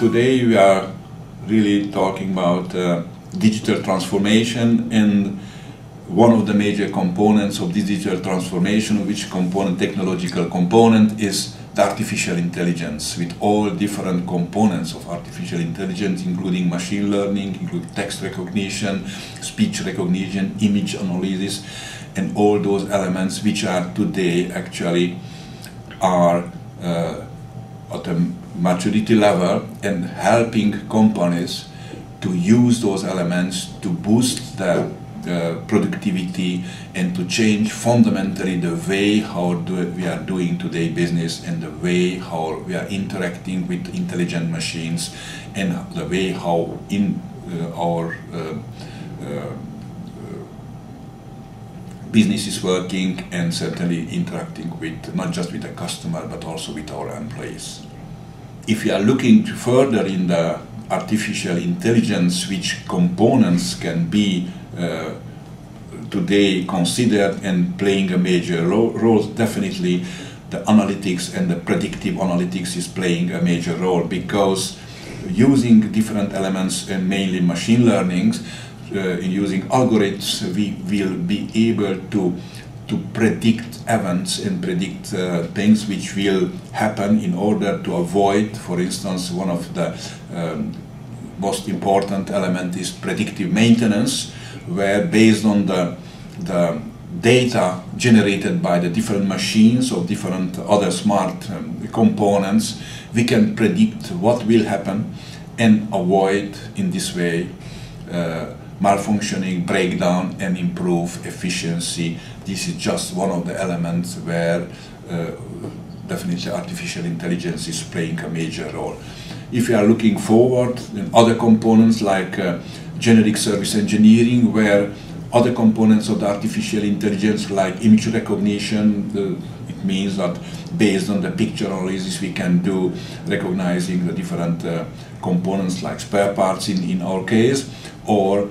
today we are really talking about uh, digital transformation and one of the major components of this digital transformation, which component, technological component, is the artificial intelligence with all different components of artificial intelligence, including machine learning, including text recognition, speech recognition, image analysis, and all those elements which are today actually are uh, at a maturity level and helping companies to use those elements to boost the uh, productivity and to change fundamentally the way how we are doing today business and the way how we are interacting with intelligent machines and the way how in uh, our uh, uh business is working and certainly interacting with not just with the customer but also with our employees. If you are looking further in the artificial intelligence, which components can be uh, today considered and playing a major role, definitely the analytics and the predictive analytics is playing a major role because using different elements and mainly machine learnings uh, using algorithms, we will be able to to predict events and predict uh, things which will happen in order to avoid, for instance, one of the um, most important element is predictive maintenance, where based on the, the data generated by the different machines or different other smart um, components, we can predict what will happen and avoid in this way uh, malfunctioning, breakdown, and improve efficiency. This is just one of the elements where uh, definitely artificial intelligence is playing a major role. If you are looking forward, in other components like uh, generic service engineering, where other components of the artificial intelligence like image recognition, it means that based on the picture analysis we can do recognizing the different uh, components like spare parts in, in our case, or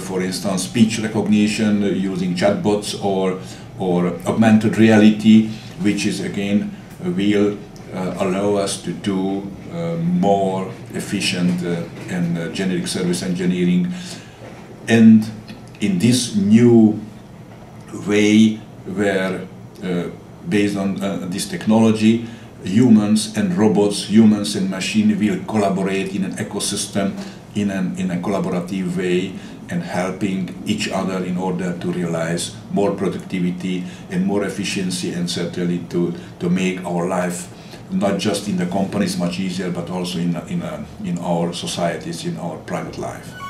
for instance, speech recognition using chatbots or, or augmented reality, which is again will uh, allow us to do uh, more efficient and generic service engineering. And in this new way where based on uh, this technology, humans and robots, humans and machine will collaborate in an ecosystem in, an, in a collaborative way and helping each other in order to realize more productivity and more efficiency and certainly to, to make our life not just in the companies much easier but also in, in, a, in our societies, in our private life.